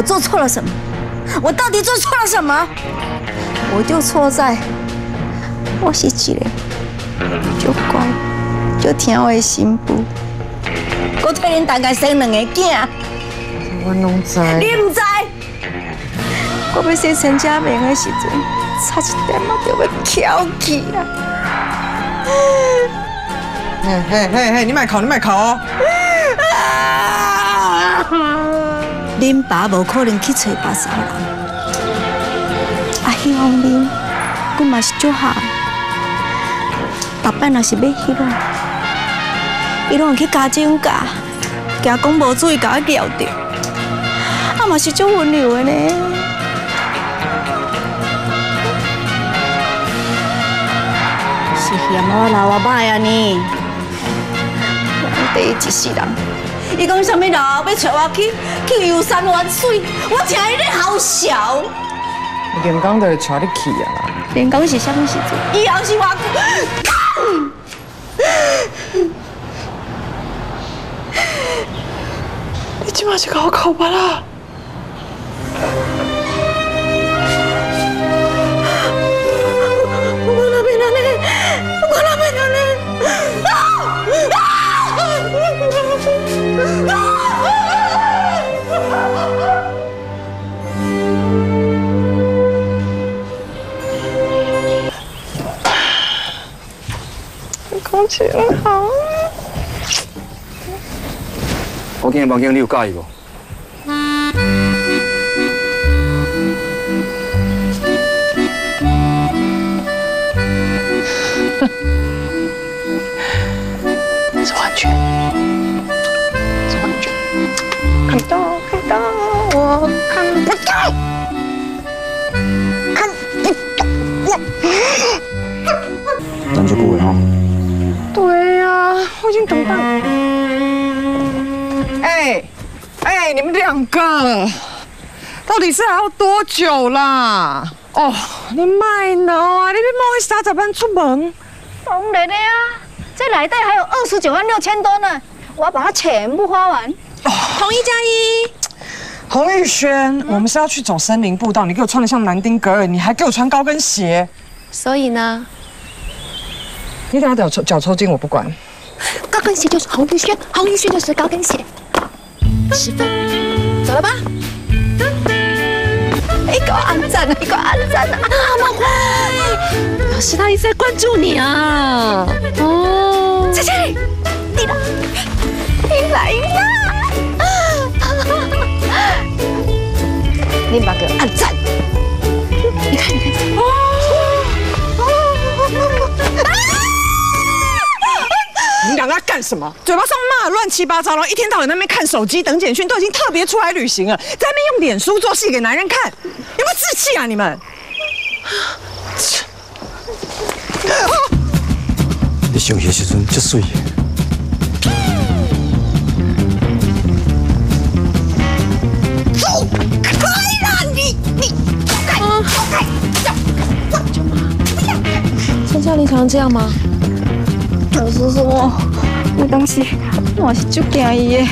我做错了什么？我到底做错了什么？我就错在，我是一个就乖、就听话的新妇。我替恁大概生两个囝，我拢知。你唔知？我要生陈家明的时阵，差一点我就要翘起啦。嘿嘿嘿嘿，你卖哭，你卖哭哦。恁爸无可能去找别嫂人，啊，希望恁，我嘛是做下。大摆若是要迄种，伊拢去家长家，惊公无注意甲我撬着，啊嘛是做温柔的呢。是嫌我老我歹啊呢？第一世人。伊讲什么啦？要带我去去游山玩水，我听伊咧好笑。连江都会带你去啊啦。连江是啥物时阵？以后是我。你今晚是搞考吧啦？空气很好。我今日房间你有介意无？是幻觉，是幻觉，看不到，看不到，我看不到，看不到，等就过了哈。我已经等到。哎，哎，你们两个到底是还要多久啦？哦，你卖脑啊！你别莫去三十万出门。当然的啊，这奶袋还有二十九万六千多呢，我要把它全部花完。同一加一。洪玉轩，我们是要去走森林步道，你给我穿的像南丁格尔，你还给我穿高跟鞋。所以呢？你等下脚抽脚抽筋，我不管。高跟鞋就是洪玉轩，洪玉轩就是高跟鞋。十分，走了吧。一个安赞啊，一个安赞啊！好乖，老师他一直在关注你啊。哦，姐姐，你来，你来啦！你把给我按赞。你看，你看，哦。你在干什么？嘴巴上骂乱七八糟，然后一天到晚那边看手机等简讯，都已经特别出来旅行了，在那边用脸书做戏给男人看，有没有志气啊你们？你上学时阵真水。走开啦你你走开走开走！舅妈，陈嘉玲常常这样 없어서 이 당시 맛이 죽게 아이에